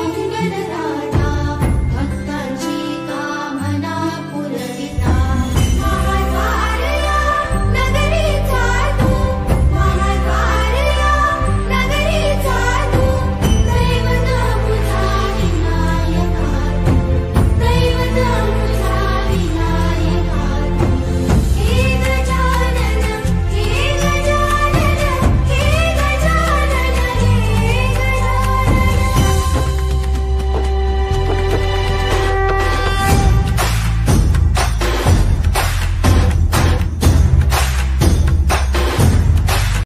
மங்களராஜ